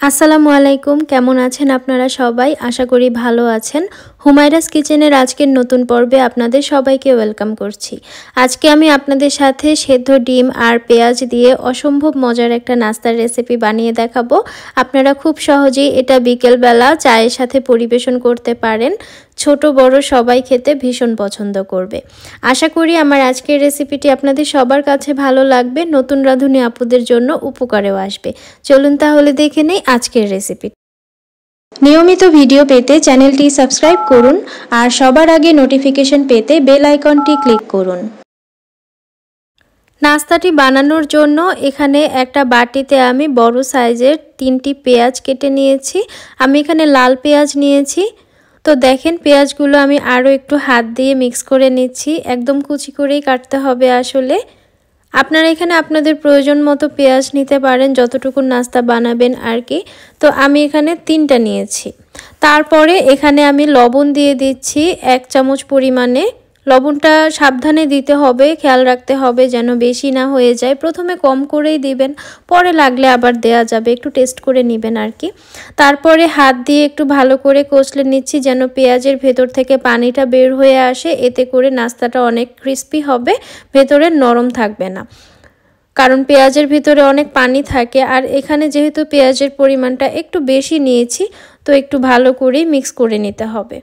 আসসালামু আলাইকুম কেমন আছেন আপনারা সবাই? আশা করি ভালো আছেন। হুমায়রাস কিচেনের আজকের নতুন পর্বে আপনাদের সবাইকে ওয়েলকাম করছি। আজকে আমি আপনাদের সাথে সেদ্ধ ডিম আর পেঁয়াজ দিয়ে অসম্ভব মজার একটা নাস্তার রেসিপি বানিয়ে দেখাবো। আপনারা খুব সহজেই এটা বিকেলবেলা চায়ের সাথে পরিবেশন করতে পারেন। ছোট, বড় সবাই খেতে ভীষণ পছন্দ করবে। আশা করি আমার আজকের রেসিপিটি আপনাদের সবার কাছে ভালো লাগবে। নতুন রাঁধুনি আপুদের জন্য উপকারেও আসবে। চলুন তাহলে দেখে নেই আজকের রেসিপি নিয়মিত ভিডিও পেতে চ্যানেলটি সাবস্ক্রাইব করুন আর সবার আগে নোটিফিকেশন পেতে বেল আইকনটি ক্লিক করুন। নাস্তাটি বানানোর জন্য এখানে একটা বাটিতে আমি বড় সাইজের তিনটি পেঁয়াজ কেটে নিয়েছি। আমি এখানে লাল পেঁয়াজ নিয়েছি। তো দেখেন পেঁয়াজগুলো আমি আরও একটু হাত দিয়ে মিক্স করে নিচ্ছি। একদম কুচি করেই কাটতে হবে আসলে। আপনারা এখানে আপনাদের প্রয়োজন মতো পেঁয়াজ নিতে পারেন, যতটুকু নাস্তা বানাবেন আর কি। তো আমি এখানে তিনটা নিয়েছি। তারপরে এখানে আমি লবণ দিয়ে দিচ্ছি এক চামচ পরিমাণে লবণটা সাবধানে দিতে হবে, খেয়াল রাখতে হবে যেন বেশি না হয়ে যায়। প্রথমে কম করেই দিবেন, পরে লাগলে আবার দেয়া যাবে, একটু টেস্ট করে নেবেন আর কি। তারপরে হাত দিয়ে একটু ভালো করে কষলে নিচ্ছি যেন পেঁয়াজের ভেতর থেকে পানিটা বের হয়ে আসে, এতে করে নাস্তাটা অনেক ক্রিস্পি হবে, ভেতরে নরম থাকবে না। কারণ পেঁয়াজের ভিতরে অনেক পানি থাকে, আর এখানে যেহেতু পেঁয়াজের পরিমাণটা একটু বেশি নিয়েছি, তো একটু ভালো করেই মিক্স করে নিতে হবে।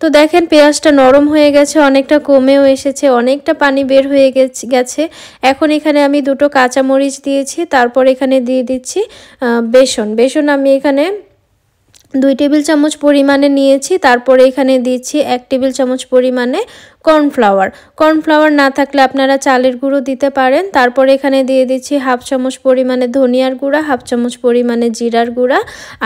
তো দেখেন পেঁয়াজটা নরম হয়ে গেছে, অনেকটা কমেও এসেছে, অনেকটা পানি বের হয়ে গেছে এখন এখানে আমি দুটো কাঁচামরিচ দিয়েছি, তারপর এখানে দিয়ে দিচ্ছি বেসন। বেসন আমি এখানে দুই টেবিল চামচ পরিমাণে নিয়েছি, তারপরে এখানে দিচ্ছি এক টেবিল চামচ পরিমাণে কর্নফ্লাওয়ার। কর্নফ্লাওয়ার না থাকলে আপনারা চালের গুঁড়ো দিতে পারেন। তারপর এখানে দিয়ে দিচ্ছি হাফ চামচ পরিমাণে ধনিয়ার গুঁড়া, হাফ চামচ পরিমাণে জিরার গুঁড়া,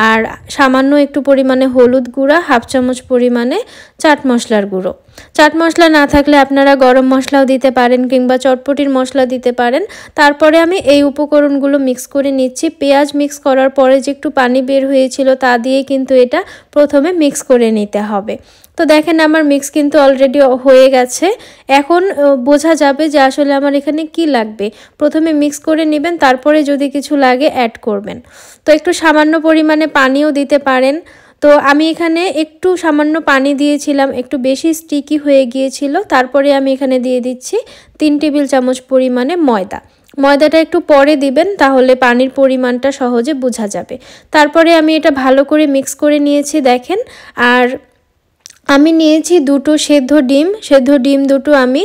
আর সামান্য একটু পরিমাণে হলুদ গুঁড়া, হাফ চামচ পরিমাণে চাট মশলার গুঁড়ো। চাট মশলা না থাকলে আপনারা গরম মশলাও দিতে পারেন কিংবা চটপটির মশলা দিতে পারেন। তারপরে আমি এই উপকরণগুলো মিক্স করে নিচ্ছি। পেঁয়াজ মিক্স করার পরে যে একটু পানি বের হয়েছিল তা দিয়ে কিন্তু এটা প্রথমে মিক্স করে নিতে হবে। তো দেখেন আমার মিক্স কিন্তু অলরেডি হয়ে গেছে। এখন বোঝা যাবে যে আসলে আমার এখানে কি লাগবে। প্রথমে মিক্স করে নেবেন, তারপরে যদি কিছু লাগে অ্যাড করবেন। তো একটু সামান্য পরিমাণে পানিও দিতে পারেন। তো আমি এখানে একটু সামান্য পানি দিয়েছিলাম, একটু বেশি স্টিকি হয়ে গিয়েছিল। তারপরে আমি এখানে দিয়ে দিচ্ছি তিন টেবিল চামচ পরিমাণে ময়দা। ময়দাটা একটু পরে দিবেন, তাহলে পানির পরিমাণটা সহজে বোঝা যাবে। তারপরে আমি এটা ভালো করে মিক্স করে নিয়েছি, দেখেন। আর আমি নিয়েছি দুটো সেদ্ধ ডিম সেদ্ধ ডিম দুটো আমি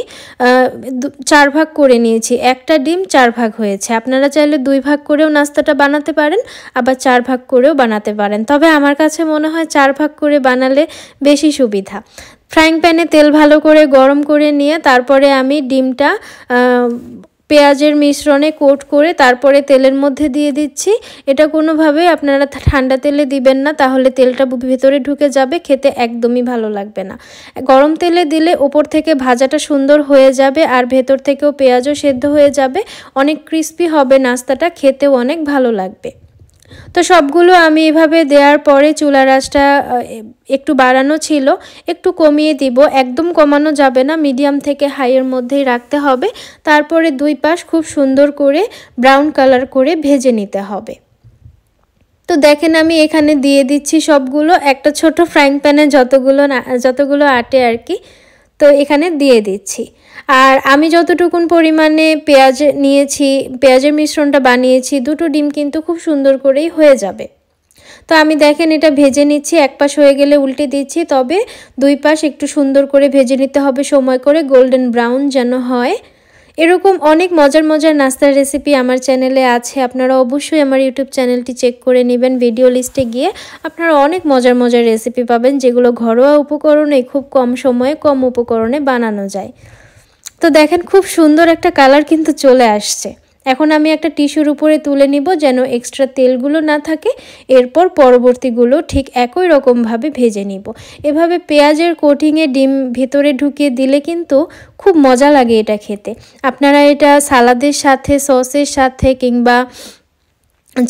চার ভাগ করে নিয়েছি। একটা ডিম চার ভাগ হয়েছে। আপনারা চাইলে দুই ভাগ করেও নাস্তাটা বানাতে পারেন, আবার চার ভাগ করেও বানাতে পারেন। তবে আমার কাছে মনে হয় চার ভাগ করে বানালে বেশি সুবিধা। ফ্রাইং প্যানে তেল ভালো করে গরম করে নিয়ে, তারপরে আমি ডিমটা পেঁয়াজের মিশ্রণে কোট করে তারপরে তেলের মধ্যে দিয়ে দিচ্ছি। এটা কোনোভাবে আপনারা ঠান্ডা তেলে দিবেন না, তাহলে তেলটা ভেতরে ঢুকে যাবে, খেতে একদমই ভালো লাগবে না। গরম তেলে দিলে ওপর থেকে ভাজাটা সুন্দর হয়ে যাবে আর ভেতর থেকেও পেঁয়াজও সেদ্ধ হয়ে যাবে। অনেক ক্রিস্পি হবে নাস্তাটা, খেতেও অনেক ভালো লাগবে। তো সবগুলো আমি এভাবে দেওয়ার পরে চুলা রাসটা একটু বাড়ানো ছিল, একটু কমিয়ে দিব। একদম কমানো যাবে না, মিডিয়াম থেকে হাইয়ের মধ্যেই রাখতে হবে। তারপরে দুই পাশ খুব সুন্দর করে ব্রাউন কালার করে ভেজে নিতে হবে। তো দেখেন আমি এখানে দিয়ে দিচ্ছি সবগুলো। একটা ছোট ফ্রাইং প্যানে যতগুলো যতগুলো আটে আর কি, তো এখানে দিয়ে দিচ্ছি। আর আমি যতটুকুন পরিমাণে পেঁয়াজ নিয়েছি, পেঁয়াজের মিশ্রণটা বানিয়েছি, দুটো ডিম কিন্তু খুব সুন্দর করেই হয়ে যাবে। তো আমি দেখেন এটা ভেজে নিচ্ছি, এক পাশ হয়ে গেলে উল্টে দিচ্ছি, তবে দুই পাশ একটু সুন্দর করে ভেজে নিতে হবে, সময় করে গোল্ডেন ব্রাউন যেন হয়। এরকম অনেক মজার মজার নাস্তার রেসিপি আমার চ্যানেলে আছে, আপনারা অবশ্যই আমার ইউটিউব চ্যানেলটি চেক করে নেবেন, ভিডিও লিস্টে গিয়ে আপনারা অনেক মজার মজার রেসিপি পাবেন, যেগুলো ঘরোয়া উপকরণে খুব কম সময়ে কম উপকরণে বানানো যায়। তো দেখেন খুব সুন্দর একটা কালার কিন্তু চলে আসছে। এখন আমি একটা টিস্যুর উপরে তুলে নিব যেন এক্সট্রা তেলগুলো না থাকে, এরপর পরবর্তীগুলো ঠিক একই রকমভাবে ভেজে নিব। এভাবে পেঁয়াজের কোটিংয়ে ডিম ভেতরে ঢুকিয়ে দিলে কিন্তু খুব মজা লাগে এটা খেতে। আপনারা এটা সালাদের সাথে, সসের সাথে কিংবা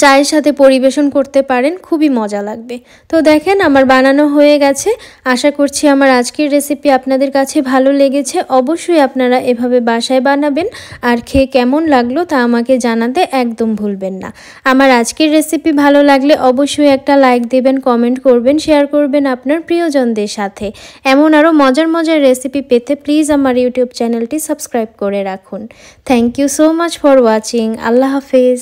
চায়ের সাথে পরিবেশন করতে পারেন, খুবই মজা লাগবে। তো দেখেন আমার বানানো হয়ে গেছে। আশা করছি আমার আজকের রেসিপি আপনাদের কাছে ভালো লেগেছে। অবশ্যই আপনারা এভাবে বাসায় বানাবেন আর খেয়ে কেমন লাগল তা আমাকে জানাতে একদম ভুলবেন না। আমার আজকের রেসিপি ভালো লাগলে অবশ্যই একটা লাইক দেবেন কমেন্ট করবেন শেয়ার করবেন আপনার প্রিয়জনদের সাথে। এমন আরও মজার মজার রেসিপি পেতে প্লিজ আমার ইউটিউব চ্যানেলটি সাবস্ক্রাইব করে রাখুন। Thank you so much for watching Allah Hafiz.